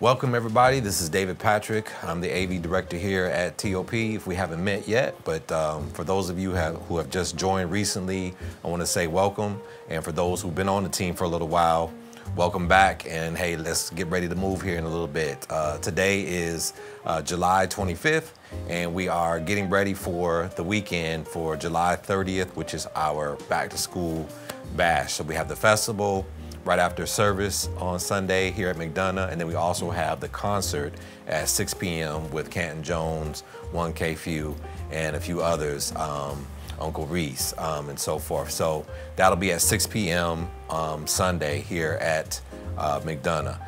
Welcome everybody, this is David Patrick. I'm the AV director here at TOP if we haven't met yet, but um, for those of you have, who have just joined recently, I want to say welcome. And for those who've been on the team for a little while, welcome back. And hey, let's get ready to move here in a little bit. Uh, today is uh, July 25th, and we are getting ready for the weekend for July 30th, which is our back to school bash. So we have the festival, right after service on Sunday here at McDonough. And then we also have the concert at 6 p.m. with Canton Jones, 1K Phew, and a few others, um, Uncle Reese, um, and so forth. So that'll be at 6 p.m. Um, Sunday here at uh, McDonough.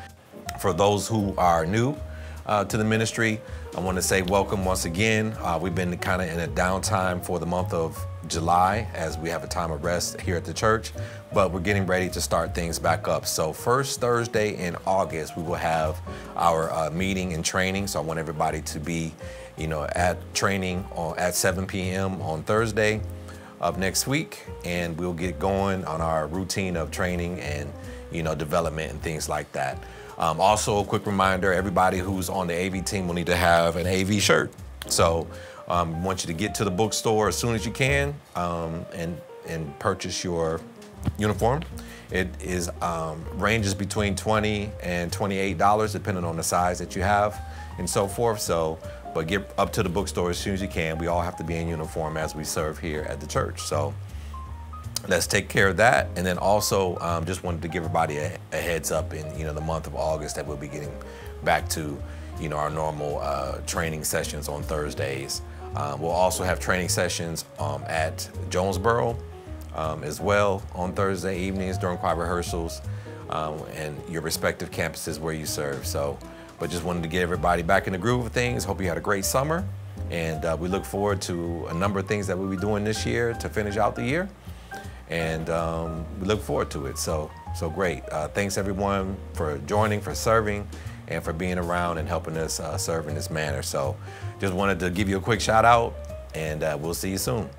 For those who are new uh, to the ministry, I want to say welcome once again. Uh, we've been kind of in a downtime for the month of July as we have a time of rest here at the church, but we're getting ready to start things back up. So first Thursday in August, we will have our uh, meeting and training. So I want everybody to be, you know, at training on, at 7 p.m. on Thursday of next week, and we'll get going on our routine of training and, you know, development and things like that. Um, also, a quick reminder, everybody who's on the AV team will need to have an AV shirt. So um, want you to get to the bookstore as soon as you can um, and, and purchase your uniform. It is um, ranges between 20 and $28 depending on the size that you have and so forth. So, but get up to the bookstore as soon as you can. We all have to be in uniform as we serve here at the church. So let's take care of that. And then also um, just wanted to give everybody a, a, heads up in you know the month of August that we'll be getting back to you know our normal uh, training sessions on Thursdays. Um, we'll also have training sessions um, at Jonesboro um, as well on Thursday evenings during choir rehearsals um, and your respective campuses where you serve. So, but just wanted to get everybody back in the groove of things. Hope you had a great summer. And uh, we look forward to a number of things that we'll be doing this year to finish out the year. And um, we look forward to it. So, so great. Uh, thanks everyone for joining, for serving and for being around and helping us uh, serve in this manner. So just wanted to give you a quick shout out and uh, we'll see you soon.